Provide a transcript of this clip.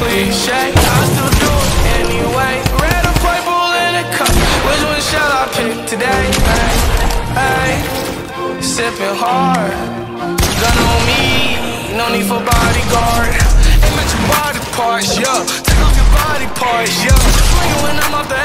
cliche. I still do it anyway. Red or purple in a cup. Which one shall I pick today? Hey, hey. Sipping hard. Gun on me. No need for bodyguard. Aim at your body parts, yeah. Take off your body parts, yeah. Swing when I'm up the.